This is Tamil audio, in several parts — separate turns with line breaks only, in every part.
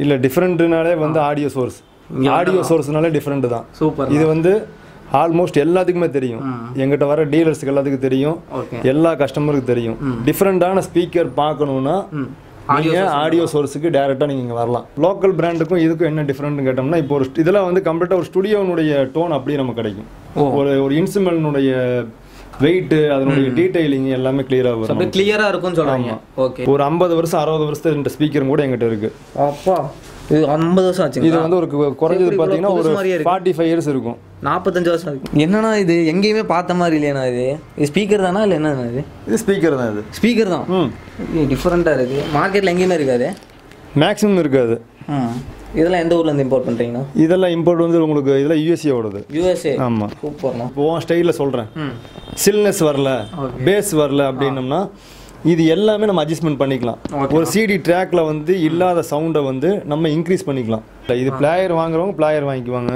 இல்லை டிஃப்ரெண்ட்னாலே வந்து ஆடியோ சோர்ஸ் ஆடியோ சோர்ஸ்னாலே டிஃப்ரெண்ட் தான்.
சூப்பர்
இது வந்து ஆல்மோஸ்ட் எல்லாத்துக்குமே தெரியும். எங்கிட்ட வர டீலர்ஸ்க்கு எல்லாத்துக்கும் தெரியும். எல்லா கஸ்டமருக்கு தெரியும். டிஃப்ரெண்டான ஸ்பீக்கர் பார்க்கணுன்னா நீங்க ஆடியோ சோர்ஸுக்கு டேரெக்டாக நீங்கள் இங்கே வரலாம். லோக்கல் பிராண்டுக்கும் இதுக்கும் என்ன டிஃப்ரெண்ட்னு கேட்டோம்னா இப்போ ஒரு இதெல்லாம் வந்து கம்ப்ளீட்டாக ஒரு ஸ்டுடியோனுடைய டோன் அப்படியே நமக்கு கிடைக்கும். ஒரு ஒரு இன்ஸ்ட்ருமெண்ட்னுடைய வெயிட் அதனுடைய டீடைலிங் எல்லாமே கிளியராக வரும்
அப்படியே கிளியரா இருக்கும்னு சொல்றாங்க. ஓகே
ஒரு ஐம்பது வருஷம் அறுபது வருஷத்து இந்த ஸ்பீக்கர் கூட எங்கிட்ட இருக்கு.
அப்பா இது ஐம்பது வருஷம்
இது
ஆச்சுங்களா
வந்து ஒரு குறைஞ்சது பார்த்தீங்கன்னா ஒரு? ஃபார்ட்டி ஃபைவ் இயர்ஸ் இருக்கும்.
நாற்பத்தஞ்சு வருஷம் இருக்கு என்னண்ணா இது? எங்கேயுமே பார்த்த மாதிரி இல்லையாண்ணா இது. இது ஸ்பீக்கர் தானா இல்லை என்னண்ணா இது?
இது ஸ்பீக்கர் தான் இது.
ஸ்பீக்கர் தான்.
ம்.
டிஃப்ரெண்ட்டாக இருக்குது மார்க்கெட்டில் எங்கேயுமே இருக்காது.
மேக்ஸிமம் இருக்காது.
ம். இதெல்லாம் எந்த ஊர்லேருந்து இம்போர்ட் பண்ணுறீங்கண்ணா
இதெல்லாம் இம்போர்ட் வந்து உங்களுக்கு இதெல்லாம் யூஎஸ்ஏ ஓடுது.
யூஎஸ்ஏ
ஆமாம்
சூப்பர்ண்ணா.
இப்போ ஸ்டைலில் சொல்கிறேன் சில்னஸ் வரல பேஸ் வரல அப்படின்னம்னா இது எல்லாமே நம்ம அட்ஜஸ்ட்மெண்ட் பண்ணிக்கலாம். ஒரு சிடி ட்ராக்ல வந்து இல்லாத சவுண்டை வந்து நம்ம இன்க்ரீஸ் பண்ணிக்கலாம். இது பிளேயர் வாங்குறவங்க பிளேயர் வாங்கிக்குவாங்க.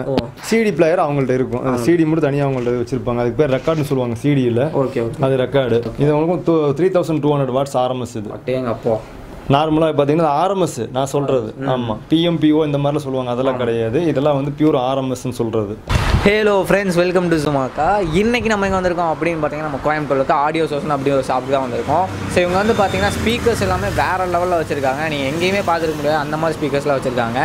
சிடி பிளேயர் அவங்கள்ட்ட இருக்கும். சிடி மட்டும் தனியாக அவங்கள்ட்ட வச்சிருப்பாங்க. அதுக்கு பேர் ரெக்கார்ட்னு சொல்லுவாங்க சிடியில்
ஓகே
அது ரெக்கார்டு இது உங்களுக்கு three thousand two hundred watts
அட்டேங்க அப்போ.
நார்மலாக பார்த்தீங்கன்னா ஆர்எம்எஸ் நான் சொல்கிறது ஆமாம் பிஎம்பிஓ இந்த மாதிரிலாம் சொல்லுவாங்க. அதெல்லாம் கிடையாது. இதெல்லாம் வந்து பியூர் ஆர்எம்எஸ்ன்னு சொல்கிறது
ஹலோ ஃப்ரெண்ட்ஸ் வெல்கம் டு சுமாக்கா இன்னைக்கு நம்ம எங்கே வந்திருக்கோம் அப்படின்னு பார்த்தீங்கன்னா நம்ம கோயம்புத்தூருக்கு ஆடியோ சோர்ஸ்னு அப்படி ஒரு ஷாப் தான் வந்திருக்கோம். ஸோ இவங்க வந்து பார்த்தீங்கன்னா ஸ்பீக்கர்ஸ் எல்லாமே வேறு லெவலில் வச்சுருக்காங்க. நீங்கள் எங்கேயுமே பார்த்துருக்க முடியாது. அந்த மாதிரி ஸ்பீக்கர்ஸ்லாம் வச்சுருக்காங்க.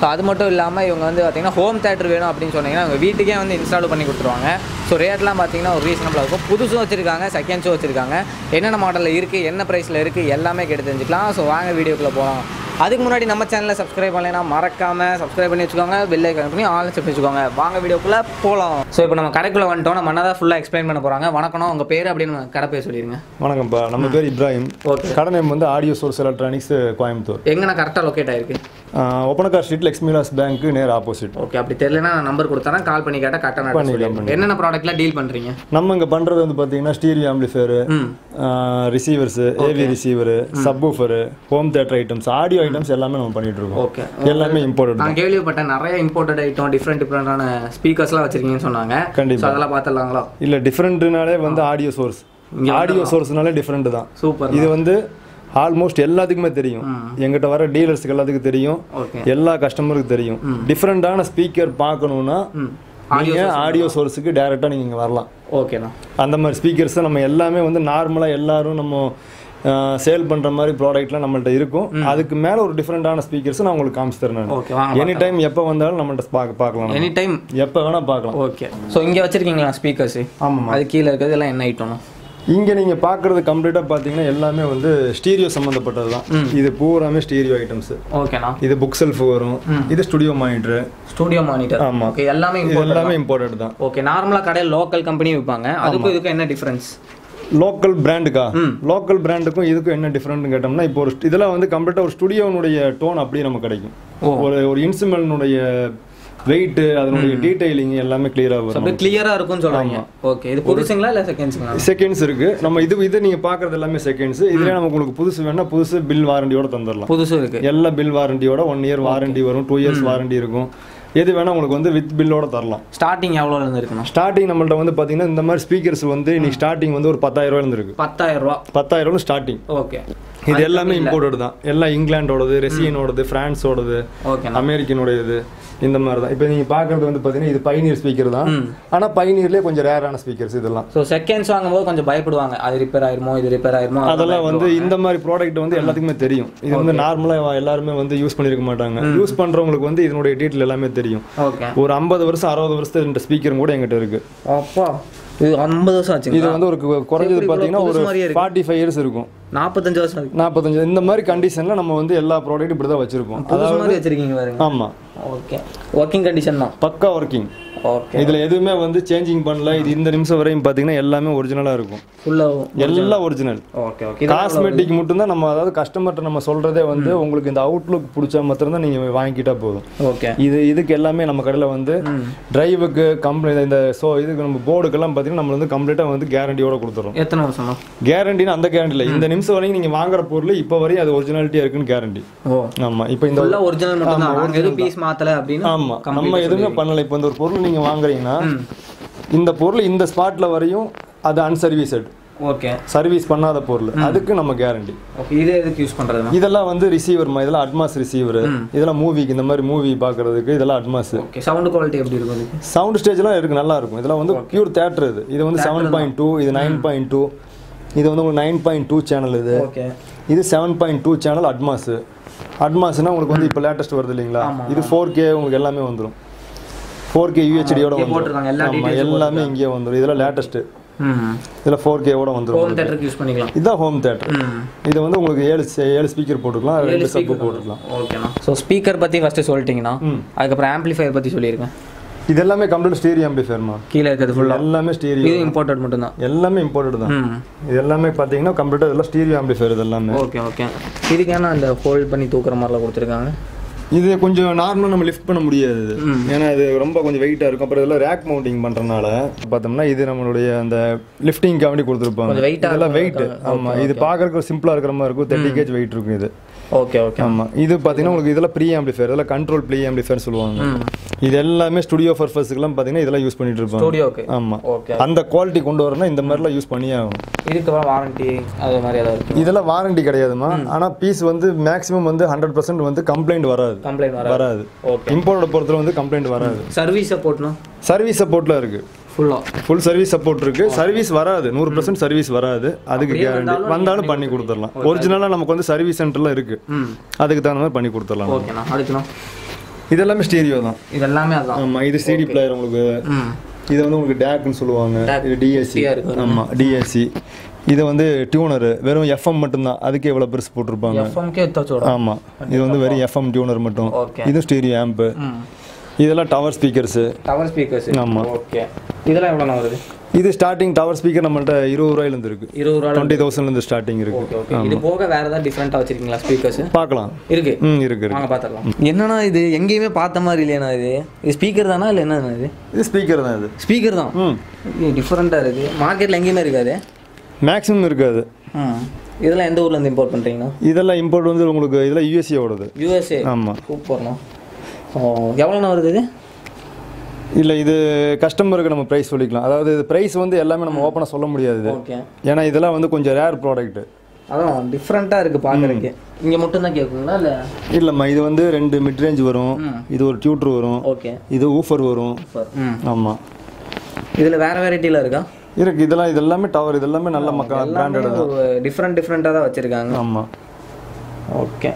ஸோ அது மட்டும் இல்லாமல் இவங்க வந்து பார்த்தீங்கன்னா ஹோம் தேட்டர் வேணும் அப்படின்னு சொன்னீங்கன்னா அவங்க வீட்டுக்கே வந்து இன்ஸ்டால் பண்ணி கொடுத்துருவாங்க. ஸோ ரேட்லாம் பார்த்தீங்கன்னா ஒரு ரீசனபிளாக இருக்கும். புதுசும் வச்சுருக்காங்க செகண்ட்ஸும் வச்சுருக்காங்க. என்னென்ன மாடலில் இருக்குது என்ன ப்ரைஸில் இருக்குது எல்லாமே கேட்டு தெரிஞ்சுக்கலாம். ஸோ வாங்க வீடியோக்குள்ளே போகலாம் அதுக்கு முன்னாடி நம்ம சேனலை சப்ஸ்கிரைப் பண்ணலைன்னா மறக்காம சப்ஸ்கிரைப் பண்ணி வச்சுக்கோங்க. பெல் ஐக்கான் பண்ணி ஆல் செட் வச்சுக்கோங்க. வாங்க வீடியோக்குள்ள போகலாம் ஸோ இப்போ நம்ம கடைக்குள்ள வந்துட்டோம். நம்ம அண்ணா ஃபுல்லாக எக்ஸ்பிளைன் பண்ண போறாங்க? வணக்கம் உங்க பேர் அப்படின்னு கடை பேர் சொல்லிடுங்க
வணக்கம்ப்பா. நம்ம பேர் இப்ராஹிம்.
ஓகே.
கடை நேம் வந்து ஆடியோ சோர்ஸ் எலக்ட்ரானிக்ஸ் கோயம்புத்தூர்.
எங்கண்ணா கரெக்டாக லொக்கேட் ஆயிருக்கு?
ஒப்பனக்கார் ஸ்ட்ரீட் லக்ஷ்மிலாஸ் பேங்க்கு நேர் ஆப்போசிட்
ஓகே அப்படி தெரியலனா நான் நம்பர் கொடுத்தேன் கால் பண்ணி கேட்டால் கரெக்டாக சொல்லிடுறேன். என்னென்ன ப்ராடக்ட்லாம் டீல் பண்ணுறீங்க
நம்ம இங்கே பண்ணுறது வந்து பார்த்தீங்கன்னா ஸ்டீரியோ ஆம்பிளிஃபயரு
ம்.
Receivers AV receiver subwoofer home theatre items audio items எல்லாமே நம்ம பண்ணிட்டு இருக்கோம்.
ஓகே
எல்லாமே இம்போர்ட்டட்
நான் கேள்விப்பட்டேன் நிறைய இம்போர்ட்டட் ஐட்டம் டிஃப்ரெண்ட் டிஃப்ரெண்டான ஸ்பீக்கர்ஸ்லாம் வச்சிருக்கீங்கன்னு சொன்னாங்க.
கண்டிப்பா.
ஸோ அதெல்லாம் பார்த்துடலாங்களா?
இல்லை டிஃப்ரெண்ட்னாலே வந்து ஆடியோ சோர்ஸ் ஆடியோ சோர்ஸ்னாலே டிஃப்ரெண்ட் தான்.
சூப்பர்
இது வந்து ஆல்மோஸ்ட் எல்லாத்துக்குமே தெரியும். எங்கிட்ட வர டீலர்ஸ்க்கு எல்லாத்துக்கும் தெரியும். எல்லா கஸ்டமருக்கு தெரியும். டிஃப்ரெண்டான ஸ்பீக்கர் பார்க்கணுன்னா நீங்கள் ஆடியோ சோர்ஸுக்கு டேரெக்டாக நீங்கள் இங்கே வரலாம்.
ஓகேண்ணா
அந்த மாதிரி ஸ்பீக்கர்ஸ் நம்ம எல்லாமே வந்து நார்மலாக எல்லாரும் நம்ம சேல் பண்ணுற மாதிரி ப்ராடக்ட்லாம் நம்மள்ட்ட இருக்கும். அதுக்கு மேலே ஒரு டிஃப்ரெண்டான ஸ்பீக்கர்ஸ் நான் உங்களுக்கு காமிச்சு தரேன் எனி டைம் எப்போ வந்தாலும் நம்மள்ட்ட பார்க்க பார்க்கலாம்
எனி டைம்
எப்போ வேணால் பார்க்கலாம்
ஓகே ஸோ இங்கே வச்சிருக்கீங்களா ஸ்பீக்கர்ஸு
ஆமாம்
அது கீழே இருக்கிறது எல்லாம் என்ன ஐட்டம்னா
இங்கே நீங்கள் பார்க்குறது கம்ப்ளீட்டாக பார்த்தீங்கன்னா எல்லாமே வந்து ஸ்டீரியோ சம்மந்தப்பட்டது தான். இது பூராமே ஸ்டீரியோ ஐட்டம்ஸ்
ஓகேண்ணா
இது புக் செல்ஃப் வரும். இது ஸ்டுடியோ மானிட்டரு
ஸ்டூடியோ மானிட்டர்
ஆமா.
ஓகே எல்லாமே.
எல்லாமே இம்போர்ட்டட் தான்.
ஓகே நார்மலாக கடையில் லோக்கல் கம்பெனி விற்பாங்க அதுக்கும் இதுக்கும் என்ன டிஃப்ரென்ஸ்
லோக்கல் பிராண்டுக்கா லோக்கல் பிராண்டுக்கும் இதுக்கும் என்ன டிஃப்ரெண்ட்னு கேட்டோம்னா இப்போ ஒரு இதெல்லாம் வந்து கம்ப்ளீட்டாக ஒரு ஸ்டுடியோனுடைய டோன் அப்படியே நமக்கு கிடைக்கும். ஒரு ஒரு இன்ஸ்ட்ருமெண்ட்னுடைய வெயிட் அதனுடைய டீடைலிங் எல்லாமே கிளியராக வரும்
கிளியராக இருக்கும்னு சொல்கிறாங்க ஓகே இது புதுசுங்களா இல்லை செகண்ட்ஸுங்களா
செகண்ட்ஸ் இருக்கு. நம்ம இது இது நீங்க பாக்குறது எல்லாமே செகண்ட்ஸ் இதுல நமக்கு உங்களுக்கு புதுசு வேணா புதுசு பில் வாரண்டியோட தந்துடலாம்.
புதுசும் இருக்கு.
எல்லா பில் வாரண்டியோட ஒன் இயர் வாரண்டி வரும். டூ இயர்ஸ் வாரண்டி இருக்கும். எது வேணா உங்களுக்கு வந்து வித் பில்லோட தரலாம்.
ஸ்டார்டிங் எவ்வளோ இருந்து இருக்கணும்
ஸ்டார்டிங் நம்மள்ட்ட வந்து பாத்தீங்கன்னா இந்த மாதிரி ஸ்பீக்கர்ஸ் வந்து இன்னைக்கு ஸ்டார்டிங் வந்து ஒரு பத்தாயிரம் ரூபாயில இருந்து இருக்கு.
பத்தாயிரம் ரூபா.
பத்தாயிரம் ரூபாய் ஸ்டார்டிங்
ஓகே
இது எல்லாமே இம்போர்ட்டட் தான். எல்லாம் இங்கிலாண்டோடது ரெசியனோடது பிரான்ஸோடது அமெரிக்கனுடையது இந்த மாதிரி தான் இப்போ நீங்கள் பார்க்குறது வந்து பார்த்தீங்கன்னா இது பைனியர் ஸ்பீக்கர் தான். ஆனால் பைனியர்லேயே கொஞ்சம் ரேரான ஸ்பீக்கர்ஸ் இதெல்லாம்.
ஸோ செகண்ட்ஸ் வாங்கும்போது கொஞ்சம் பயப்படுவாங்க. அது ரிப்பேர் ஆயிருமோ இது ரிப்பேர் ஆயிருமோ
அதெல்லாம் வந்து இந்த மாதிரி ப்ராடக்ட் வந்து எல்லாத்துக்குமே தெரியும். இது வந்து நார்மலாக எல்லாருமே வந்து யூஸ் பண்ணியிருக்க மாட்டாங்க. யூஸ் பண்ணுறவங்களுக்கு வந்து இதனுடைய டீட்டெயில் எல்லாமே தெரியும். ஒரு ஐம்பது வருஷம் அறுபது வருஷத்து இந்த ஸ்பீக்கர் கூட எங்கிட்ட இருக்கு.
அப்பா. இது ஐம்பது வருஷம் ஆச்சுங்க
இது வந்து ஒரு குறைஞ்சது பார்த்தீங்கன்னா ஒரு? ஃபார்ட்டி ஃபைவ் இயர்ஸ் இருக்கும்.
நாற்பத்தஞ்சு வருஷம்
நாற்பத்தஞ்சு இந்த மாதிரி கண்டிஷனில் நம்ம வந்து எல்லா ப்ராடக்ட் இப்படி தான் வச்சுருப்போம்.
புதுசு மாதிரி வச்சிருக்கீங்க பாருங்க.
ஆமாம்
ஓகே ஒர்க்கிங் கண்டிஷன் தான்.
பக்கா ஒர்க்கிங் இதில் எதுவுமே வந்து சேஞ்சிங் பண்ணல. இது இந்த நிமிஷம் வரையும் பார்த்தீங்கன்னா எல்லாமே ஒரிஜினலாக இருக்கும்.
ஃபுல்லாக
எல்லாம் ஒரிஜினல்
ஓகே ஓகே
காஸ்மெட்டிக் மட்டும்தான் நம்ம அதாவது கஸ்டமர்கிட்ட நம்ம சொல்றதே வந்து உங்களுக்கு இந்த அவுட்லுக் பிடிச்சா மாத்திரம் தான் நீங்க வாங்கிக்கிட்டா போதும்.
ஓகே
இது இதுக்கு எல்லாமே நம்ம கடையில் வந்து டிரைவுக்கு கம்ப்ளீட் இந்த ஸோ இதுக்கு நம்ம போர்டுக்கெல்லாம் பார்த்தீங்கன்னா நம்ம வந்து கம்ப்ளீட்டாக வந்து கேரண்டியோட கொடுத்துறோம்.
எத்தனை வருஷமா?
கேரண்டின்னு அந்த கேரண்டி இல்லை. இந்த நிமிஷம் வரைக்கும் நீங்கள் வாங்குற பொருள் இப்போ வரையும் அது ஒரிஜினாலிட்டியாக இருக்குன்னு கேரண்டி
ஓ.
ஆமாம் இப்போ இந்த
ஒரிஜினல் மட்டும் தான் நாங்கள் எதுவும் பீஸ் மாற்றல அப்படின்னு
ஆமாம் நம்ம எதுவுமே பண்ணலை. இப்போ இந்த ஒரு பொருள் நீங்கள் வாங்குறீங்கன்னா இந்த பொருள் இந்த ஸ்பாட்டில் வரையும் அது அன்சர்வீசட்
ஓகே.
சர்வீஸ் பண்ணாத பொருள். அதுக்கு நம்ம கேரண்டி
இது எதுக்கு யூஸ் பண்ணுறதுண்ணா
இதெல்லாம் வந்து ரிசீவர் இதெல்லாம் அட்மாஸ் ரிசீவர் இதெல்லாம் மூவிக்கு இந்த மாதிரி மூவி பார்க்கறதுக்கு இதெல்லாம் அட்மாஸ்
ஓகே சவுண்ட் குவாலிட்டி எப்படி இருக்கும்
சவுண்ட் ஸ்டேஜ்லாம் இருக்கு நல்லா இருக்கும். இதெல்லாம் வந்து பியூர் தேட்டர் இது. இது வந்து செவன் பாயிண்ட் டூ இது நைன் பாயிண்ட் டூ இது வந்து உங்களுக்கு நைன் பாயிண்ட் டூ சேனல் இது.
ஓகே.
இது seven point two channel Atmos அட்மாஸ்னா உங்களுக்கு வந்து இப்போ லேட்டஸ்ட் வருது இல்லைங்களா? இது ஃபோர் கே உங்களுக்கு எல்லாமே வந்துடும் ஃபோர் கே யூஹெச்டியோட
போட்டிருக்காங்க.
எல்லாமே இங்கேயே வந்துடும் இதெல்லாம் லேட்டஸ்ட்டு
ம்
இதில் ஃபோர் கேவோட வந்துடும்
ஹோம் தேட்டருக்கு யூஸ் பண்ணிக்கலாம்.
இதுதான் ஹோம் தேட்டர்
ம்
இது வந்து உங்களுக்கு ஏழு ஏழு ஸ்பீக்கர் போட்டுக்கலாம். ரெண்டு சப்பு போட்டுக்கலாம்.
ஓகேண்ணா ஸோ ஸ்பீக்கர் பற்றி ஃபஸ்ட்டு சொல்லிட்டீங்கண்ணா
ம்.
அதுக்கப்புறம் ஆம்ப்ளிஃபையர் பற்றி சொல்லியிருக்கேன்
இது எல்லாமே கம்ப்ளீட் ஸ்டீரியோ ஆம்பிஃபயர்மா
கீழே இருக்கிறது ஃபுல்லாக
எல்லாமே ஸ்டீரியோ
இது இம்போர்ட்டட் மட்டும்தான்.
எல்லாமே இம்போர்ட்டட் தான். இது எல்லாமே பார்த்தீங்கன்னா கம்ப்ளீட்டாக இதெல்லாம் ஸ்டீரியோ ஆம்பிஃபயர் இது எல்லாமே
ஓகே ஓகே இதுக்கான அந்த ஹோல்ட் பண்ணி தூக்குற மாதிரிலாம் கொடுத்துருக்காங்க?
இது கொஞ்சம் நார்மலாக நம்ம லிஃப்ட் பண்ண முடியாது. ஏன்னா இது ரொம்ப கொஞ்சம் வெயிட்டாக இருக்கும். அப்புறம் இதெல்லாம் ரேக் மவுண்டிங் பண்ணுறதுனால பார்த்தோம்னா இது நம்மளுடைய அந்த லிஃப்டிங் வேண்டி கொடுத்துருப்பாங்க. இதெல்லாம் வெயிட் ஆமாம் இது பார்க்கறதுக்கு சிம்பிளாக இருக்கிற மாதிரி இருக்கும். தேர்ட்டி கேஜ் வெயிட் இருக்கும் இது.
ஓகே ஓகே
ஆமாம் இது பார்த்தீங்கன்னா உங்களுக்கு இதெல்லாம் ப்ரீ ஆம்பிஃபயர் இதெல்லாம் கண்ட்ரோல் ப்ரீ ஆம்பிஃபயர் சொல்லுவாங்க இது எல்லாமே ஸ்டுடியோ பர்பஸ்க்குலாம் பார்த்தீங்கன்னா இதெல்லாம் யூஸ் பண்ணிட்டு இருப்பாங்க.
ஸ்டூடியோக்கு
ஆமாம்
ஓகே
அந்த குவாலிட்டி கொண்டு வரணும்னா இந்த மாதிரிலாம் யூஸ் பண்ணியே ஆகும்
இதுக்கு வாரண்டி அது மாதிரி ஏதாவது
இதெல்லாம் வாரண்டி கிடையாதுமா ஆனால் பீஸ் வந்து மேக்ஸிமம் வந்து ஹண்ட்ரட் பர்சன்ட் வந்து கம்ப்ளைண்ட் வராது.
கம்ப்ளைண்ட் வர
வராது.
ஓகே
இம்போர்ட்டை பொறுத்தவரை வந்து கம்ப்ளைண்ட் வராது.
சர்வீஸ் சப்போர்ட்னா
சர்வீஸ் சப்போர்ட்ல இருக்கு.
ஃபுல்லாக
ஃபுல் சர்வீஸ் சப்போர்ட் இருக்கு. சர்வீஸ் வராது. நூறு பர்சன்ட் சர்வீஸ் வராது. அதுக்கு கேரண்டி
வந்தாலும்
பண்ணி கொடுத்துடலாம். ஒரிஜினலாக நமக்கு வந்து சர்வீஸ் சென்டர்லாம் இருக்கு. அதுக்கு தகுந்த மாதிரி பண்ணி கொடுத்துடலாம்.
ஓகேண்ணா அதுக்குண்ணா
இது எல்லாமே ஸ்டீரியோ தான்.
இது எல்லாமே அதான்.
ஆமா இது சிடி பிளேயர் உங்களுக்கு இது வந்து உங்களுக்கு டேக்னு சொல்லுவாங்க. இது டிஎஸ்சி
குட்டியா இருக்கு.
ஆமா டிஎஸ்சி இது வந்து டியூனர் வெறும் எஃப்எம் மட்டும்தான். அதுக்கு எவ்வளோ பெருசு போட்டிருப்பாங்க.
எஃப்எம்கே எடுத்தாச்சோட
ஆமா இது வந்து வெறும் எஃப்எம் டியூனர் மட்டும். இது ஸ்டீரியோ ஆம்பு இதெல்லாம் டவர் ஸ்பீக்கர்ஸு
டவர் ஸ்பீக்கர்ஸ்
ஆமா.
ஓகே இதெல்லாம் எவ்வளோண்ணா வருது?
இது ஸ்டார்டிங் டவர் ஸ்பீக்கர் நம்மள்ட்ட இருபது ரூபாயிலேருந்து இருக்கு.
இருபது ரூபா
டுவெண்ட்டி தௌசண்ட்லேருந்து ஸ்டார்டிங் இருக்கு.
இது போக வேற ஏதாவது டிஃப்ரெண்ட்டாக வச்சிருக்கீங்களா ஸ்பீக்கர்ஸ்
பார்க்கலாம்.
இருக்கு.
ம் இருக்கு இருக்கு.
வாங்க பார்த்துக்கலாம். என்னண்ணா இது? எங்கேயுமே பார்த்த மாதிரி இல்லையாண்ணா இது? இது ஸ்பீக்கர் தானா இல்லை என்னண்ணா இது?
இது ஸ்பீக்கர் தான் இது.
ஸ்பீக்கர் தான்?
ம்.
இது டிஃப்ரெண்ட்டாக இருக்குது மார்க்கெட்டில் எங்கேயுமே இருக்காது?
மேக்ஸிமம் இருக்காது.
ம் இதெல்லாம் எந்த ஊர்லேருந்து இம்போர்ட் பண்ணுறீங்கண்ணா
இதெல்லாம் இம்போர்ட் வந்து உங்களுக்கு இதெல்லாம் யூஎஸ்ஏ ஓடுது.
யூஎஸ்ஏ
ஆமாம்
சூப்பர்ண்ணா. ஓ எவ்வளோண்ணா வருது இது?
இல்லை இது கஸ்டமருக்கு நம்ம ப்ரைஸ் சொல்லிக்கலாம். அதாவது இது ப்ரைஸ் வந்து எல்லாமே நம்ம ஓப்பனாக சொல்ல முடியாது.
ஓகே.
ஏன்னா இதெல்லாம் வந்து கொஞ்சம் ரேர் ப்ராடக்ட்
அதான் டிஃப்ரெண்ட்டாக இருக்குது பார்க்குறதுக்கு. இங்கே மட்டும்தான் கேட்குங்களா இல்லை?
இல்லைம்மா இது வந்து ரெண்டு மிட் ரேஞ்ச் வரும் இது ஒரு டியூட்ரு வரும்.
ஓகே.
இது ஊஃபர் வரும். ஆமாம்
இதில் வேறு வெரைட்டியில் இருக்கா?
இருக்கு இதெல்லாம் இது எல்லாமே டவர் இது எல்லாமே நல்ல மக்கள் பிராண்டட்
டிஃப்ரெண்ட் டிஃப்ரெண்ட்டாக தான் வச்சுருக்காங்க.
ஆமாம்
ஓகே.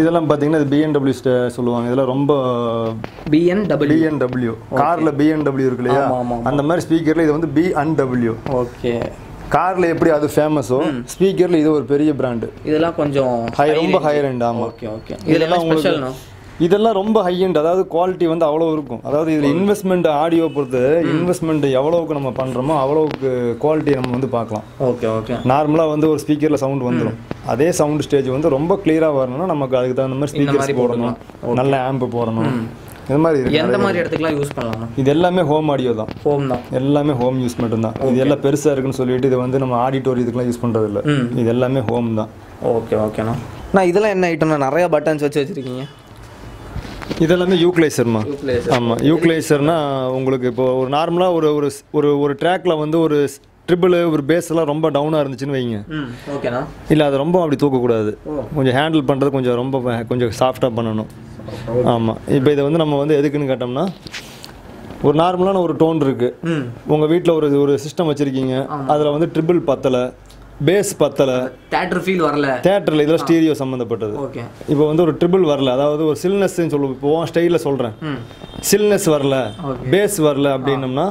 இதெல்லாம் பார்த்தீங்கன்னா இது பிஎன்டபிள்யூ சொல்லுவாங்க. இதெல்லாம் ரொம்ப
பிஎன்டபிள்யூ
பிஎன்டபிள்யூ காரில் பிஎன்டபிள்யூ இருக்கு இல்லையா?
ஆமா, ஆமா,
அந்த மாதிரி ஸ்பீக்கரில் இது வந்து பிஎன்டபிள்யூ
ஓகே
காரில் எப்படி அது ஃபேமஸோ ஸ்பீக்கரில் இது ஒரு பெரிய பிராண்டு
இதெல்லாம் கொஞ்சம்
ஹை ரொம்ப ஹையர் எண்ட் ஆமாம்
ஓகே ஓகே இதெல்லாம் ஸ்பெஷல்ண்ணா
இதெல்லாம் ரொம்ப ஹை எண்ட் அதாவது குவாலிட்டி வந்து அவ்வளோ இருக்கும். அதாவது இதில் இன்வெஸ்ட்மெண்ட் ஆடியோ பொறுத்து இன்வெஸ்ட்மெண்ட் எவ்வளவுக்கு நம்ம பண்ணுறோமோ அவ்வளவுக்கு குவாலிட்டி நம்ம வந்து பார்க்கலாம்.
ஓகே ஓகே
நார்மலாக வந்து ஒரு ஸ்பீக்கரில் சவுண்ட் வந்துடும் அதே சவுண்ட் ஸ்டேஜ் வந்து ரொம்ப கிளியராக வரணும்னா நமக்கு அதுக்கு தகுந்த மாதிரி ஸ்பீக்கர்ஸ் போடணும். நல்ல ஆம்ப் போடணும். இது மாதிரி இருக்கு
எந்த மாதிரி இடத்துக்குலாம் யூஸ் பண்ணலாம்?
இது எல்லாமே ஹோம் ஆடியோ தான்.
ஹோம் தான்.
எல்லாமே ஹோம் யூஸ் மட்டும்தான். இது எல்லாம் பெருசாக இருக்குன்னு சொல்லிட்டு இது வந்து நம்ம ஆடிட்டோரி இதுக்கெல்லாம் யூஸ் பண்ணுறது இல்லை. இது எல்லாமே ஹோம் தான்.
ஓகே ஓகேண்ணா நான் இதெல்லாம் என்ன ஐட்டம்ண்ணா நிறைய பட்டன்ஸ் வச்சு வச்சுருக்கீங்க.
இதெல்லாமே யூக்ளைசர்மா
யூப்ளேஸ்
ஆமாம் யூக்ளைசர்னா உங்களுக்கு இப்போ ஒரு நார்மலாக ஒரு ஒரு ஒரு ட்ராக்ல வந்து ஒரு ட்ரிபிள் ஒரு பேஸ் எல்லாம் ரொம்ப டவுனாக இருந்துச்சுன்னு வைங்க.
ஓகேண்ணா
இல்லை அது ரொம்ப அப்படி தூக்கக்கூடாது. கொஞ்சம் ஹேண்டில் பண்ணுறது கொஞ்சம் ரொம்ப கொஞ்சம் சாஃப்டாக பண்ணணும். ஆமாம் இப்போ இதை வந்து நம்ம வந்து எதுக்குன்னு கேட்டோம்னா ஒரு நார்மலான ஒரு டோன் இருக்குது உங்கள் வீட்டில் ஒரு ஒரு சிஸ்டம் வச்சுருக்கீங்க. அதில் வந்து ட்ரிபிள் பத்தலை பேஸ் பத்தலை.
தேட்டர் ஃபீல் வரல.
தேட்டரில் இதெல்லாம் ஸ்டீரியோ சம்மந்தப்பட்டது
ஓகே
இப்போ வந்து ஒரு ட்ரிபிள் வரல. அதாவது ஒரு சில்னஸ்ன்னு சொல்லுவோம். இப்போ ஸ்டைலில் சொல்கிறேன் சில்னஸ் வரல. பேஸ் வரல அப்படின்னம்னா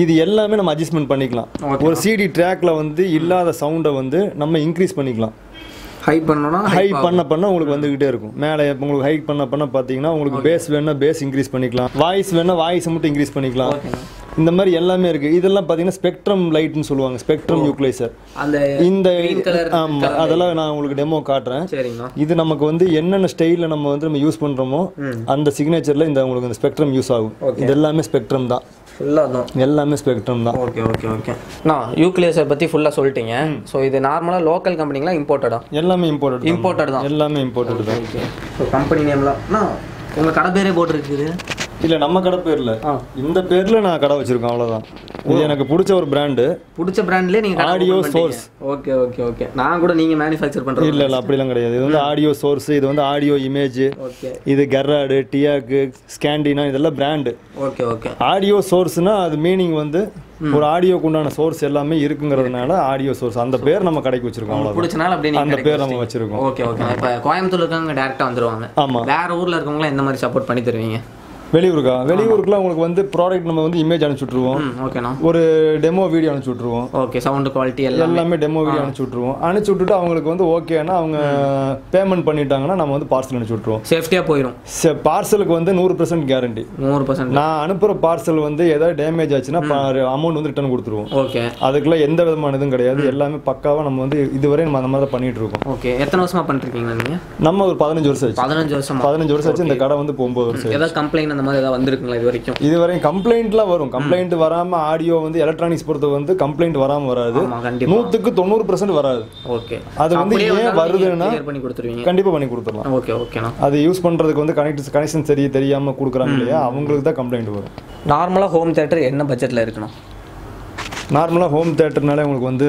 இது எல்லாமே நம்ம அட்ஜஸ்ட்மெண்ட் பண்ணிக்கலாம். ஒரு சிடி ட்ராக்ல வந்து இல்லாத சவுண்டை வந்து நம்ம இன்க்ரீஸ் பண்ணிக்கலாம்.
ஹை பண்ணோன்னா
ஹை பண்ண பண்ண உங்களுக்கு வந்துகிட்டே இருக்கும். மேலே உங்களுக்கு ஹை பண்ண பண்ண பார்த்தீங்கன்னா உங்களுக்கு பேஸ் வேணா பேஸ் இன்க்ரீஸ் பண்ணிக்கலாம். வாய்ஸ் வேணா வாய்ஸ் மட்டும் இன்க்ரீஸ் பண்ணிக்கலாம். இந்த மாதிரி எல்லாமே இருக்கு. இதெல்லாம் பார்த்தீங்கன்னா ஸ்பெக்ட்ரம் லைட்னு சொல்லுவாங்க. ஸ்பெக்ட்ரம் யூக்ளைசர்
அந்த
இந்த ஆமா அதெல்லாம் நான் உங்களுக்கு டெமோ காட்டுறேன். இது நமக்கு வந்து என்னென்ன ஸ்டைலில் நம்ம வந்து நம்ம யூஸ் பண்ணுறோமோ அந்த சிக்னேச்சரில் இந்த உங்களுக்கு இந்த ஸ்பெக்ட்ரம் யூஸ் ஆகும். இது எல்லாமே ஸ்பெக்ட்ரம் தான்.
ஃபுல்லாக தான்.
எல்லாமே ஸ்பெக்ட்ரம் தான்.
ஓகே ஓகே ஓகே நான் யூக்ளியஸை பற்றி ஃபுல்லாக சொல்லிட்டீங்க. ஸோ இது நார்மலாக லோக்கல் கம்பெனிங்களா இம்போர்ட்டடா
எல்லாமே இம்போர்ட்டட்
இம்போர்ட்டட் தான்.
எல்லாமே இம்போர்ட்டட் தான்.
ஓகே ஸோ கம்பெனி நேம்லாம் அண்ணா உங்கள் கடை பேரே போட்டிருக்குது.
இல்ல நம்ம கடை பேர்ல. இந்த பேர்ல நான் கடை வச்சிருக்கோம் அவ்வளவுதான். இது எனக்கு பிடிச்ச ஒரு பிராண்டு
பிடிச்ச பிராண்ட்லேயே நீங்கள்
Audio source.
Okay okay okay. நான் கூட நீங்கள் மேனுஃபேக்சர் பண்ணுறது
இல்ல இல்ல அப்படிலாம் கிடையாது. இது வந்து ஆடியோ சோர்ஸ் இது வந்து ஆடியோ இமேஜ்
ஓகே.
இது கெர்ராடு டியாக்கு ஸ்கேண்டினா இதெல்லாம் பிராண்டு
ஓகே ஓகே.
ஆடியோ சோர்ஸ்னா அது மீனிங் வந்து ஒரு ஆடியோக்கு உண்டான சோர்ஸ் எல்லாமே இருக்குங்கிறதுனால ஆடியோ சோர்ஸ் அந்த பேர் நம்ம கடைக்கு வச்சிருக்கோம்
பிடிச்சனால அப்படியே
அந்த பேர் நம்ம வச்சிருக்கோம்.
Okay okay. இப்போ கோயம்புத்தூர்ல இருக்கவங்க டேரெக்டாக வந்துருவாங்க.
ஆமா.
வேற ஊர்ல இருக்கவங்களாம் எந்த மாதிரி சப்போர்ட் பண்ணி தருவீங்க?
வெளியூருக்கா? வெளியூருக்குலாம் உங்களுக்கு வந்து ப்ராடக்ட் நம்ம வந்து இமேஜ் அனுப்பிச்சு விட்ருவோம்
ஓகேண்ணா
ஒரு டெமோ வீடியோ அனுப்பிச்சு விட்ருவோம்
ஓகே சவுண்டு குவாலிட்டி எல்லாம்.
எல்லாமே டெமோ வீடியோ அனுப்பிச்சு விட்ருவோம் அனுப்பிச்சு விட்டுட்டு அவங்களுக்கு வந்து ஓகேனா அவங்க பேமெண்ட் பண்ணிட்டாங்கன்னா நம்ம வந்து பார்சல் அனுப்பிச்சு விட்ருவோம்
சேஃப்டியாக போயிடும்
பார்சலுக்கு வந்து நூறு பர்சன்ட் கேரண்டி
நூறு பர்சன்ட்
நான் அனுப்புகிற பார்சல் வந்து ஏதாவது டேமேஜ் ஆச்சுன்னா அமௌண்ட் வந்து ரிட்டர்ன் கொடுத்துருவோம்.
ஓகே
அதுக்கெல்லாம் எந்த விதமான இதுவும் கிடையாது. எல்லாமே பக்காவாக நம்ம வந்து இதுவரை நம்ம அந்த மாதிரி பண்ணிட்டு இருக்கோம்
ஓகே எத்தனை வருஷமா பண்ணிருக்கீங்க நீங்க?
நம்ம ஒரு பதினஞ்சு வருஷம் ஆச்சு.
பதினஞ்சு வருஷமா?
பதினஞ்சு வருஷம் ஆச்சு. இந்த கடை வந்து ஒன்பது வருஷம்
ஏதாவது கம்ப்ளைண்ட் அந்த மாதிரி ஏதாவது வந்திருக்குங்களா இது வரைக்கும்?
இது வரையும் கம்ப்ளைண்ட்லாம் வரும். கம்ப்ளைண்ட் வராம ஆடியோ வந்து எலக்ட்ரானிக்ஸ் பொறுத்த வந்து கம்ப்ளைண்ட் வராம வராது. நூற்றுக்கு தொண்ணூறு பர்சன்ட் வராது.
ஓகே.
அது வந்து ஏன் வருதுன்னா
பண்ணி கொடுத்துருவீங்க.
கண்டிப்பா பண்ணி கொடுத்துடலாம்.
ஓகே ஓகேண்ணா.
அது யூஸ் பண்றதுக்கு வந்து கனெக்ட் கனெக்ஷன் சரி தெரியாம கொடுக்குறாங்க இல்லையா அவங்களுக்கு தான் கம்ப்ளைண்ட் வரும்.
நார்மலா ஹோம் தியேட்டர் என்ன பட்ஜெட்ல இருக்கணும்?
நார்மலாக ஹோம் தேட்டர்னாலே உங்களுக்கு வந்து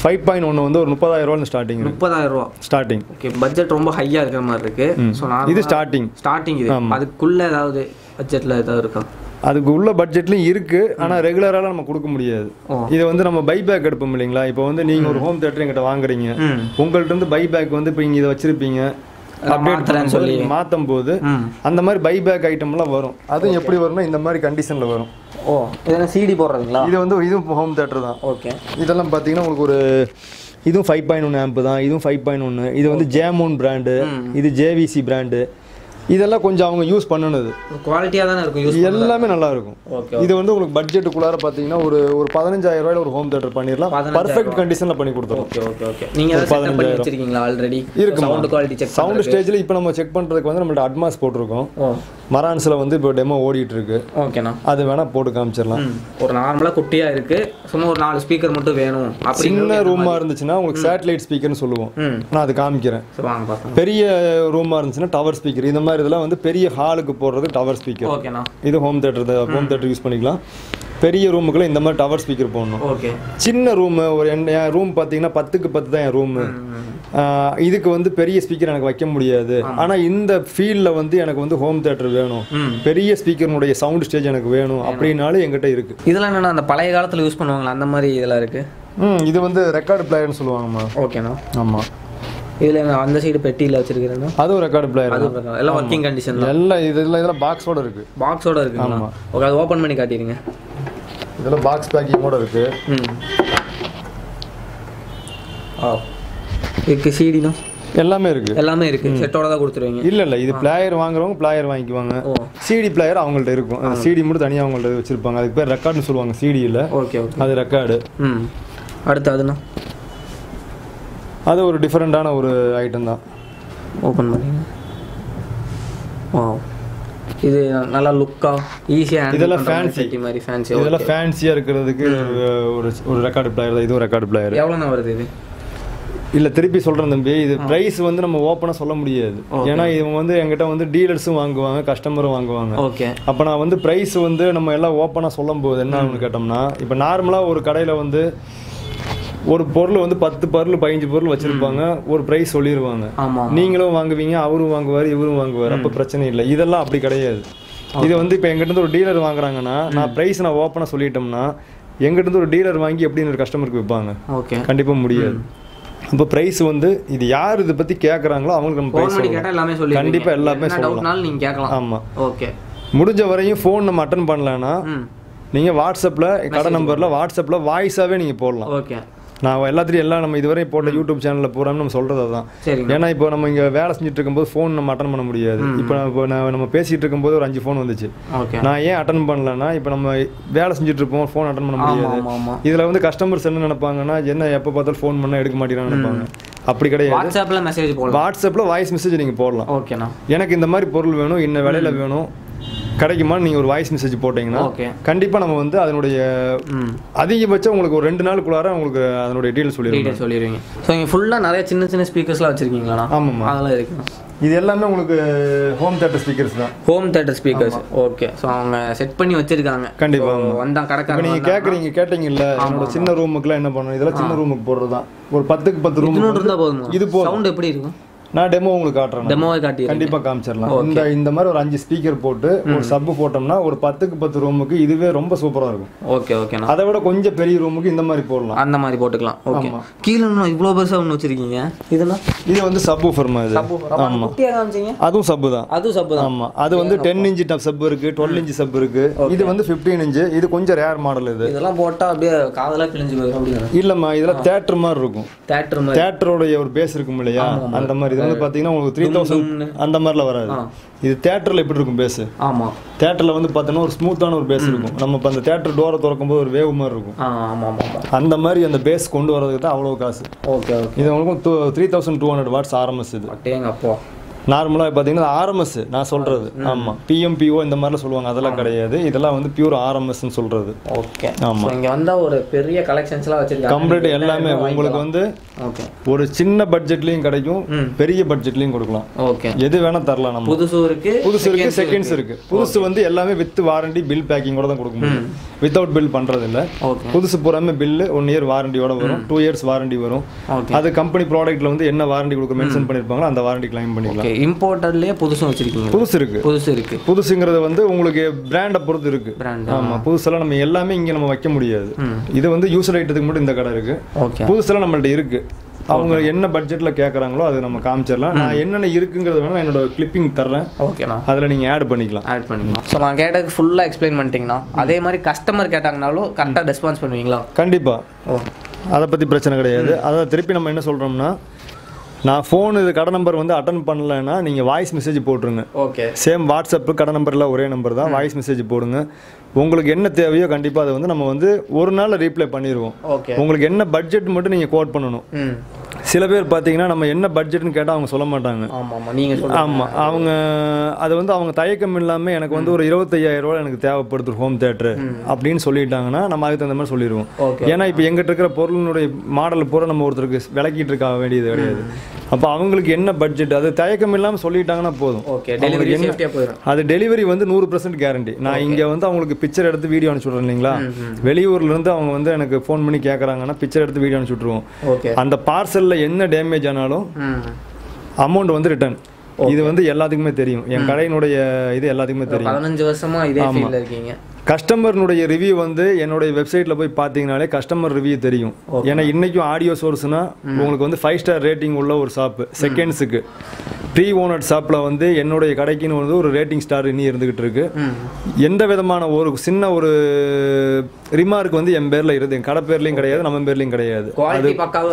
ஃபைவ் பாயிண்ட் ஒன்று வந்து ஒரு முப்பதாயிரம் ரூபா ஸ்டார்டிங்
முப்பதாயிரம் ரூபா.
ஸ்டார்டிங்
ஓகே பட்ஜெட் ரொம்ப ஹையா இருக்கிற மாதிரி இருக்கு. ஸோ நான்
இது ஸ்டார்டிங்
ஸ்டார்டிங் இது. அதுக்குள்ள ஏதாவது பட்ஜெட்ல ஏதாவது இருக்கா?
அதுக்கு உள்ள பட்ஜெட்லையும் இருக்கு. ஆனா ரெகுலரால நம்ம கொடுக்க முடியாது. இதை வந்து நம்ம பைபேக் எடுப்போம் இல்லைங்களா? இப்போ வந்து நீங்க ஒரு ஹோம் தேட்டர் எங்கிட்ட வாங்குறீங்க.
ம்.
உங்கள்ட்ட இருந்து பைபேக் வந்து இப்போ இங்க இதை வச்சிருப்பீங்க. அப்டேட்
மாத்துறேன்னு
சொல்லி. மாற்றும் போது அந்த மாதிரி பைபேக் ஐட்டம்லாம் வரும். அதுவும் எப்படி வரும்னா இந்த மாதிரி கண்டிஷனில் வரும்.
ஓ இதெல்லாம் சிடி போடுறதுங்களா?
இது வந்து இதுவும் ஹோம் தேட்டர் தான்.
ஓகே
இதெல்லாம் பார்த்தீங்கன்னா உங்களுக்கு ஒரு இதுவும் ஃபைவ் பாயிண்ட் ஒன் ஆம்ப் தான் இதுவும் ஃபைவ் பாயிண்ட் ஒன்று இது வந்து ஜேமோன் பிராண்டு இது ஜேவிசி பிராண்டு இதெல்லாம் கொஞ்சம் அவங்க யூஸ் பண்ணணுது
குவாலிட்டியா தானே இருக்கும் யூஸ்
எல்லாமே நல்லா இருக்கும்
ஓகே
இது வந்து உங்களுக்கு பட்ஜெட்டுக்குள்ளார பார்த்தீங்கன்னா ஒரு ஒரு பதினஞ்சாயிரம் ரூபாயில ஒரு ஹோம் தேட்டர் பண்ணிடலாம். பர்ஃபெக்ட் கண்டிஷனில் பண்ணி கொடுத்துரும்
ஓகே ஓகே ஓகே நீங்க ஏதாவது செட்டப் பண்ணி வச்சிருக்கீங்களா ஆல்ரெடி
இருக்குமா.
சவுண்ட் குவாலிட்டி செக்
சவுண்ட் ஸ்டேஜில் இப்போ நம்ம செக் பண்ணுறதுக்கு வந்து நம்மள்ட்ட அட்மாஸ் போட்டிருக்கோம். மரான்ஸில் வந்து இப்போ டெமோ ஓடிட்டு இருக்கு
ஓகேண்ணா.
அது வேணால் போட்டு காமிச்சிடலாம்.
ஒரு நார்மலா குட்டியா இருக்கு. சும்மா ஒரு நாலு ஸ்பீக்கர் மட்டும் வேணும்
சின்ன ரூமாக இருந்துச்சுன்னா உங்களுக்கு சேட்டலைட் ஸ்பீக்கர்னு சொல்லுவோம். நான் அது காமிக்கிறேன். பெரிய ரூமாக இருந்துச்சுன்னா டவர் ஸ்பீக்கர் இந்த மாதிரி இதெல்லாம் வந்து பெரிய ஹாலுக்கு போடுறது டவர் ஸ்பீக்கர்
ஓகேண்ணா.
இது home theatre home theatre use பண்ணிக்கலாம். பெரிய ரூமுக்குள்ள இந்த மாதிரி டவர் ஸ்பீக்கர் போடணும்.
ஓகே
சின்ன ரூமு ஒரு என் என் ரூம் பார்த்தீங்கன்னா பத்துக்கு பத்து தான் என் ரூமு இதுக்கு வந்து பெரிய ஸ்பீக்கர் எனக்கு வைக்க முடியாது. ஆனால் இந்த ஃபீல்டில் வந்து எனக்கு வந்து ஹோம் தேட்டர் வேணும். பெரிய ஸ்பீக்கர்னுடைய சவுண்ட் ஸ்டேஜ் எனக்கு வேணும் அப்படின்னாலும் எங்கிட்ட இருக்கு.
இதெல்லாம் என்னன்னா அந்த பழைய காலத்துல யூஸ் பண்ணுவாங்களா? அந்த மாதிரி இதெல்லாம் இருக்கு?
ம் இது வந்து ரெக்கார்டு பிளேயர்னு சொல்லுவாங்கம்மா.
ஓகேண்ணா
ஆமாம்
இதுல அந்த சைடு பெட்டியில வச்சிருக்கிறேன்னா?
அதுவும் ரெக்கார்டு பிளேயர்
அது. எல்லாம் ஒர்க்கிங் கண்டிஷன்
எல்லாம் இது இதெல்லாம் இதெல்லாம் பாக்ஸோட இருக்கு.
பாக்ஸோட இருக்குங்களா? ஓகே அது ஓப்பன் பண்ணி காட்டிடுங்க.
இதெல்லாம் பாக்ஸ் பேக்கிங்கோட இருக்கு.
ம். ஆ. இதுக்கு சிடினா
எல்லாமே இருக்கு.
எல்லாமே இருக்கு. செட்டோட தான் கொடுத்துருவீங்க.
இல்ல இல்ல இது பிளேயர் வாங்குறவங்க பிளேயர் வாங்கிக்குவாங்க. சிடி பிளேயர் அவங்கள்ட்ட இருக்கும். அந்த சிடி மட்டும் தனியாக அவங்கள்ட்ட வச்சிருப்பாங்க. அதுக்கு பேர் ரெக்கார்ட்னு சொல்லுவாங்க சிடியில்
ஓகே ஓகே.
அது ரெக்கார்டு
ம். அடுத்து அதுண்ணா
அது ஒரு டிஃப்ரெண்ட்டான ஒரு ஐட்டம் தான்.
ஓப்பன் பண்ணிங்க. வா இது நல்லா லுக்கா ஈஸியாக
இதெல்லாம்.
ஃபேன்சி மாதிரி ஃபேன்சி
இதெல்லாம் ஃபேன்சியாக இருக்கிறதுக்கு ஒரு ஒரு ரெக்கார்டு பிளேயர் தான் இதுவும் ரெக்கார்டு பிளேயர்
எவ்வளோண்ணா வருது இது?
இல்லை திருப்பி சொல்கிறேன் தம்பி. இது ப்ரைஸ் வந்து நம்ம ஓப்பனாக சொல்ல முடியாது. ஏன்னா இவங்க வந்து எங்கிட்ட வந்து டீலர்ஸும் வாங்குவாங்க கஸ்டமரும் வாங்குவாங்க.
ஓகே
அப்போ நான் வந்து ப்ரைஸ் வந்து நம்ம எல்லாம் ஓப்பனாக சொல்லும் போது என்ன கேட்டோம்னா இப்போ நார்மலாக ஒரு கடையில் வந்து ஒரு பொருள் வந்து பத்து பொருள் பதினஞ்சு பொருள் வச்சுருப்பாங்க. ஒரு ப்ரைஸ் சொல்லிடுவாங்க நீங்களும் வாங்குவீங்க அவரும் வாங்குவார் இவரும் வாங்குவார். அப்போ பிரச்சனை இல்லை. இதெல்லாம் அப்படி கிடையாது. இது வந்து இப்போ எங்கிட்ட ஒரு டீலர் வாங்குறாங்கன்னா நான் ப்ரைஸ் நான் ஓப்பனாக சொல்லிட்டோம்னா எங்கிட்ட ஒரு டீலர் வாங்கி எப்படின்னு ஒரு கஸ்டமருக்கு விற்பாங்க
ஓகே.
கண்டிப்பாக முடியாது. அப்போ ப்ரைஸ் வந்து இது யார் இதை பற்றி கேட்குறாங்களோ அவங்களுக்கு நம்ம ப்ரைஸ்
எல்லாமே சொல்லி
கண்டிப்பா எல்லாமே
டவுட்னாலும் நீங்கள் கேட்கலாம்.
ஆமாம்
ஓகே.
முடிஞ்ச வரையும் ஃபோன் நம்ம அட்டன் பண்ணலன்னா நீங்கள் வாட்ஸ்அப்பில் கடை நம்பரில் வாட்ஸ்அப்பில் வாய்ஸாகவே நீங்கள் போடலாம்.
ஓகே.
நான் எல்லாத்துலையும் எல்லாம் நம்ம இதுவரை போட்ட யூடியூப் சேனலில் போகிறோம்னு நம்ம சொல்கிறது
சரிங்க.
ஏன்னா இப்போ நம்ம இங்கே வேலை செஞ்சுட்டு இருக்கும்போது ஃபோன் நம்ம அட்டன் பண்ண முடியாது. இப்போ நான் இப்போ நான் நம்ம பேசிகிட்டு இருக்கும்போது ஒரு அஞ்சு ஃபோன் வந்துச்சு. நான் ஏன் அட்டன் பண்ணலன்னா இப்போ நம்ம வேலை செஞ்சுட்டு இருப்போம் ஃபோன் அட்டன் பண்ண முடியாது. இதில் வந்து கஸ்டமர்ஸ் என்ன நினைப்பாங்கன்னா என்ன எப்போ பார்த்தாலும் ஃபோன் பண்ணால் எடுக்க மாட்டேங்கிறான்னு நினைப்பாங்க. அப்படி கிடையாது.
வாட்ஸ்அப்பில் மெசேஜ் போடலாம்.
வாட்ஸ்அப்பில் வாய்ஸ் மெசேஜ் நீங்கள் போடலாம்.
ஓகேண்ணா
எனக்கு இந்த மாதிரி பொருள் வேணும் இன்ன விலையில வேணும் கிடைக்குமா? நீங்கள் ஒரு வாய்ஸ் மெசேஜ் போட்டிங்கன்னா கண்டிப்பாக நம்ம வந்து அதனுடைய அதிகபட்சம் உங்களுக்கு ஒரு ரெண்டு நாளுக்குள்ளார உங்களுக்கு அதனுடைய டீட்டெயில் சொல்லிடுவோம்
சொல்லிடுவீங்க. ஸோ இங்கே ஃபுல்லாக நிறைய சின்ன சின்ன ஸ்பீக்கர்ஸ்லாம் வச்சுருக்கீங்களாண்ணா?
ஆமாம்மா
அதெல்லாம் இருக்குண்ணா
இது எல்லாமே உங்களுக்கு ஹோம் தேட்டர் ஸ்பீக்கர்ஸ் தான்.
Home theatre speakers okay so அவங்க செட் பண்ணி வச்சிருக்காங்க.
கண்டிப்பா,
So, வந்தா கடைக்காரங்க
நீங்கள் கேட்குறீங்க கேட்டீங்கல்ல என்னோட சின்ன ரூமுக்குலாம் என்ன பண்ணணும் இதெல்லாம் சின்ன ரூமுக்கு போடுறது தான் ஒரு பத்துக்கு பத்து ரூம்
இருந்தால் போதுமா?
இது.
சவுண்ட் எப்படி இருக்கும்?
நான் டெமோ உங்களுக்கு காட்டுறேன்
டெமோவை காட்டி
கண்டிப்பா காமிச்சிடலாம். இந்த இந்த மாதிரி ஒரு அஞ்சு ஸ்பீக்கர் போட்டு ஒரு சப்பு போட்டோம்னா ஒரு பத்துக்கு பத்து ரூமுக்கு இதுவே ரொம்ப சூப்பரா இருக்கும்.
ஓகே ஓகேண்ணா
அதை விட கொஞ்சம் பெரிய ரூமுக்கு இந்த மாதிரி போடலாம்.
அந்த மாதிரி போட்டுக்கலாம். ஓகே கீழே இன்னும் இவ்வளோ பெருசாக ஒன்று வச்சிருக்கீங்க? இதெல்லாம்
இது வந்து சப்பு ஃபர்மா இது ஆமா.
குட்டியாக காமிச்சிங்க?
அதுவும் சப்பு தான்.
அதுவும் சப்பு தான்.
ஆமா. அது வந்து டென் இன்ச்சு டப் சப் இருக்கு டுவெல் இன்ச்சு சப் இருக்கு. இது வந்து 15 இன்ச்சு இது கொஞ்சம் ரேர் மாடல் இது.
இதெல்லாம் போட்டால் அப்படியே போயிடும் அப்படிங்கிற
இல்லம்மா இதெல்லாம் தேட்டர் மாதிரி இருக்கும்.
தேட்டர் மாதிரி.
தேட்டரோடைய ஒரு பேஸ் இருக்கும் இல்லையா? அந்த மாதிரி இது வந்து பாத்தீங்கன்னா உங்களுக்கு த்ரீ தௌசண்ட் அந்த மாதிரிலாம் வராது. இது தேட்டர்ல எப்படி இருக்கும் பேஸ்
ஆமாம்
தேட்டரில் வந்து பார்த்தோன்னா ஒரு ஸ்மூத்தான ஒரு பேஸ் இருக்கும். நம்ம இப்போ அந்த தேட்டர் டோரை திறக்கும் போது ஒரு வேவ் மாதிரி இருக்கும்.
ஆமாம்
அந்த மாதிரி அந்த பேஸ் கொண்டு வரதுக்கு தான் அவ்வளோ காசு.
Okay okay.
இது உங்களுக்கு three thousand two hundred watts
அட்டேங்க அப்போ
நார்மலாக பார்த்தீங்கன்னா ஆர்எம்எஸ் நான் சொல்கிறது ஆமாம் பிஎம்பிஓ இந்த மாதிரிலாம் சொல்லுவாங்க. அதெல்லாம் கிடையாது. இதெல்லாம் வந்து பியூர் ஆர்எம்எஸ்ன்னு சொல்கிறது
ஓகே
ஆமா.
ஸோ இங்கே வந்தால் ஒரு பெரிய கலெக்ஷன்ஸ்லாம் வச்சிருக்காங்க.
கம்ப்ளீட் எல்லாமே உங்களுக்கு வந்து
ஓகே
ஒரு சின்ன பட்ஜெட்லேயும் கிடைக்கும். பெரிய பட்ஜெட்லேயும் கொடுக்கலாம்.
ஓகே
எது வேணால் தரலாம் நம்ம.
புதுசும் இருக்கு
புதுசு இருக்கு. செகண்ட்ஸ் இருக்கு. புதுசு வந்து எல்லாமே வித் வாரண்டி பில் பேக்கிங்கோட தான் கொடுக்க முடியும். வித்தவுட் பில் பண்றது இல்ல புதுசு பூராமே பில்லு ஒன் இயர் வாரண்டியோட வரும். டூ இயர்ஸ் வாரண்டி வரும். அது கம்பெனி ப்ராடக்ட்ல வந்து என்ன வாரண்டி கொடுக்க மென்ஷன் பண்ணிருப்பாங்களோ அந்த வாரண்டி கிளைம் பண்ணிக்கலாம்.
ஓகே இம்போர்ட்டர்லேயே புதுசும் வச்சிருக்கீங்க
புதுசு இருக்கு.
புதுசு இருக்கு.
புதுசுங்கிறது வந்து உங்களுக்கு பிராண்டை பொறுத்து இருக்கு.
பிராண்ட்
ஆமா புதுசெல்லாம் நம்ம எல்லாமே இங்க நம்ம வைக்க முடியாது. இது வந்து யூசர் ஐட்டத்துக்கு மட்டும் இந்த கடை இருக்கு.
ஓகே
புதுசெல்லாம் நம்மள்ட்ட இருக்கு. அவங்க என்ன பட்ஜெட்ல கேக்குறாங்களோ அது நம்ம காமிச்சிடலாம். நான் என்னென்ன இருக்குங்கிறது வேணா என்னோட கிளிப்பிங் தர்றேன்.
ஓகேண்ணா
அதுல நீங்க ஆட் பண்ணிக்கலாம்.
ஆட் பண்ணிக்கலாம். ஸோ நான் கேட்டதுக்கு ஃபுல்லாக எக்ஸ்பிளைன் பண்ணிட்டீங்கண்ணா. அதே மாதிரி கஸ்டமர் கேட்டாங்கனாலும் கரெக்டாக ரெஸ்பான்ஸ் பண்ணுவீங்களா?
கண்டிப்பா.
ஓ.
அதை பற்றி பிரச்சனை கிடையாது. அதை திருப்பி நம்ம என்ன சொல்கிறோம்னா நான் ஃபோன் இது கடை நம்பர் வந்து அட்டன் பண்ணலைன்னா நீங்கள் வாய்ஸ் மெசேஜ் போட்டுருங்க.
ஓகே
சேம் வாட்ஸ்அப்பு கடை நம்பரில் ஒரே நம்பர் தான். வாய்ஸ் மெசேஜ் போடுங்க. உங்களுக்கு என்ன தேவையோ கண்டிப்பாக அதை வந்து நம்ம வந்து ஒரு நாளில் ரீப்ளை பண்ணிடுவோம்
ஓகே
உங்களுக்கு என்ன பட்ஜெட் மட்டும் நீங்கள் கோட் பண்ணணும். சில பேர் பார்த்தீங்கன்னா நம்ம என்ன பட்ஜெட்னு கேட்டால் அவங்க சொல்ல மாட்டாங்க.
ஆமாம் நீங்கள்
அவங்க அது வந்து அவங்க தயக்கம் இல்லாமல் எனக்கு வந்து ஒரு இருபத்தையாயிரம் ரூபாய் எனக்கு தேவைப்படுது ஹோம் தேட்டர் அப்படின்னு சொல்லிட்டாங்கன்னா நம்ம அதுக்கு தகுந்த மாதிரி சொல்லிடுவோம். ஏன்னா இப்போ எங்கிட்ட இருக்கிற பொருளினுடைய மாடல் பூரா நம்ம ஒருத்தருக்கு விளக்கிட்டு இருக்க வேண்டியது கிடையாது. அப்போ அவங்களுக்கு என்ன பட்ஜெட் அது தயக்கம் இல்லாமல் சொல்லிட்டாங்கன்னா போதும்.
ஓகே டெலிவரி
அது டெலிவரி வந்து நூறு பர்சன்ட் கேரண்டி நான் இங்கே வந்து அவங்களுக்கு பிக்சர் எடுத்து வீடியோ அனுப்பிச்சு விட்றேன் இல்லைங்களா வெளியூர்ல இருந்து அவங்க வந்து எனக்கு ஃபோன் பண்ணி கேட்குறாங்கன்னா பிக்சர் எடுத்து வீடியோ அனுப்பிச்சு விட்ருவோம் அந்த பார்சலில் என்ன டேமேஜ் ஆனாலும் அமௌண்ட் வந்து ரிட்டர்ன் இது வந்து எல்லாத்துக்குமே தெரியும். என் கடையினுடைய இது எல்லாத்துக்குமே தெரியும்.
பதினஞ்சு வருஷமா இதே இருக்கீங்க.
கஸ்டமர்னுடைய ரிவ்யூ வந்து என்னுடைய வெப்சைட்ல போய் பார்த்தீங்கனாலே கஸ்டமர் ரிவ்யூ தெரியும். ஏன்னா இன்னைக்கும் ஆடியோ சோர்ஸ்னா உங்களுக்கு வந்து ஃபைவ் ஸ்டார் ரேட்டிங் உள்ள ஒரு ஷாப்பு செகண்ட்ஸுக்கு ப்ரீ ஓனர் ஷாப்பில் வந்து என்னுடைய கடைக்குன்னு வந்து ஒரு ரேட்டிங் ஸ்டார் இன்னி இருந்துகிட்டு இருக்கு. எந்த விதமான ஒரு சின்ன ஒரு ரிமார்க் வந்து என் பேர்ல இருந்து என் கடை பேர்லையும் கிடையாது நம்ம பேர்லையும் கிடையாது.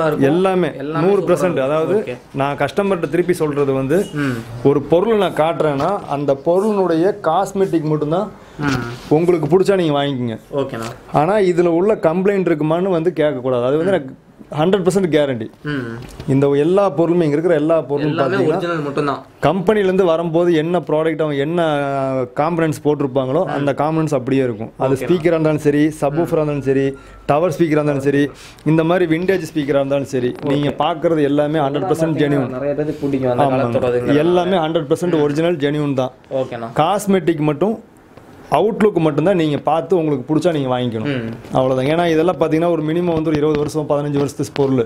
இருக்கும்.
எல்லாமே நூறு பர்சன்ட். அதாவது. நான் கஸ்டமர்கிட்ட திருப்பி சொல்றது வந்து ஒரு பொருளை நான் காட்டுறேன்னா அந்த பொருளினுடைய காஸ்மெட்டிக் மட்டும்தான் உங்களுக்கு பிடிச்சா நீங்கள் வாங்கிக்கோங்க.
ஓகேண்ணா
ஆனால் இதில் உள்ள கம்ப்ளைண்ட் இருக்குமான்னு வந்து கேட்கக்கூடாது. அது வந்து எனக்கு ஹண்ட்ரட் பர்சன்ட் கேரண்டி இந்த எல்லா பொருளுமே இங்கே இருக்கிற எல்லா பொருளும் பார்த்தீங்கன்னா கம்பெனிலேருந்து வரும்போது என்ன ப்ராடக்ட் அவங்க என்ன காம்பனன்ஸ் போட்டிருப்பாங்களோ அந்த காம்பனன்ஸ் அப்படியே இருக்கும். அது ஸ்பீக்கராக இருந்தாலும் சரி சப்வூஃபராக இருந்தாலும் சரி டவர் ஸ்பீக்கராக இருந்தாலும் சரி இந்த மாதிரி விண்டேஜ் ஸ்பீக்கராக இருந்தாலும் சரி நீங்கள் பார்க்குறது எல்லாமே ஹண்ட்ரட் பர்சன்ட் ஜெனியூன் எல்லாமே ஹண்ட்ரட் பர்சன்ட் ஒரிஜினல் ஜெனியூன் தான். காஸ்மெட்டிக் மட்டும் அவுட்லுக் மட்டும்தான் நீங்கள் பார்த்து உங்களுக்கு பிடிச்சா நீங்கள் வாங்கிக்கணும். அவ்வளோதான் ஏன்னா இதெல்லாம் பார்த்தீங்கன்னா ஒரு மினிமம் வந்து ஒரு இருபது வருஷம் பதினஞ்சு வருஷத்து பொருள்.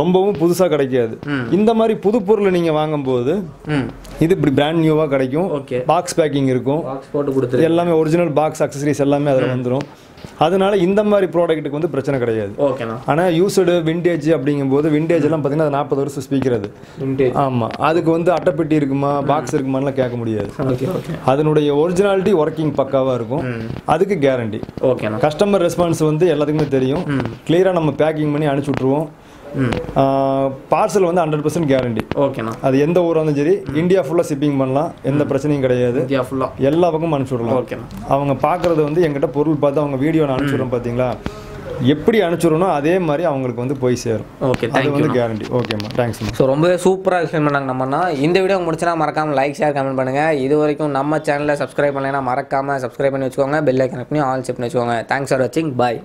ரொம்பவும் புதுசாக கிடைக்காது. இந்த மாதிரி புது பொருள் நீங்கள் வாங்கும்போது இது இப்படி பிராண்ட் நியூவாக கிடைக்கும். பாக்ஸ் பேக்கிங் இருக்கும். எல்லாமே ஒரிஜினல் பாக்ஸ் அக்சசரிஸ் எல்லாமே அதில் வந்துடும் அதனால இந்த மாதிரி ப்ராடக்ட்டுக்கு வந்து பிரச்சனை கிடையாது.
ஓகேண்ணா
ஆனால் யூஸ்டு விண்டேஜ் அப்படிங்கும்போது விண்டேஜ் எல்லாம் பார்த்தீங்கன்னா நாற்பது வருஷம் ஸ்பீக்கர் அது. ஆமாம் அதுக்கு வந்து அட்டைப்பெட்டி இருக்குமா பாக்ஸ் இருக்குமான்லாம் கேட்க முடியாது.
ஓகே ஓகே
அதனுடைய ஒரிஜினாலிட்டி ஒர்க்கிங் பக்காவாக இருக்கும். அதுக்கு கேரண்டி
ஓகேண்ணா
கஸ்டமர் ரெஸ்பான்ஸ் வந்து எல்லாத்துக்குமே தெரியும். கிளியராக நம்ம பேக்கிங் பண்ணி அனுப்பிச்சி விட்ருவோம் பார்சல் வந்து ஹண்ட்ரட் பர்சன்ட் கேரண்டி
ஓகேண்ணா
அது எந்த ஊராக இருந்தாலும் சரி இந்தியா ஃபுல்லாக ஷிப்பிங் பண்ணலாம். எந்த பிரச்சனையும் கிடையாது.
இந்தியா ஃபுல்லாக
எல்லா பக்கமும் அனுப்பிச்சி விடலாம்.
ஓகேண்ணா
அவங்க பார்க்குறது வந்து எங்கிட்ட பொருள் பார்த்து அவங்க வீடியோ நான் அனுப்பிச்சி விட்றேன் பார்த்தீங்களா எப்படி அனுப்பிச்சிடணும் அதே மாதிரி அவங்களுக்கு வந்து போய் சேரும்.
ஓகே
அது வந்து கேரண்டி ஓகேம்மா தேங்க்ஸ்மா
ஸோ ரொம்பவே சூப்பராக எக்ஸ்பிளைன் பண்ணாங்க நம்மனா இந்த வீடியோ முடிச்சுனா மறக்காம லைக் ஷேர் கமெண்ட் பண்ணுங்கள் இது வரைக்கும் நம்ம சேனலை சப்ஸ்கிரைப் பண்ணலைன்னா மறக்காம சப்ஸ்கிரைப் பண்ணி வச்சுக்கோங்க. பெல் ஐக்கன் பண்ணி ஆல் செட் பண்ணி வச்சுக்கோங்க. தேங்க்ஸ் ஃபார் வாட்சிங் பாய்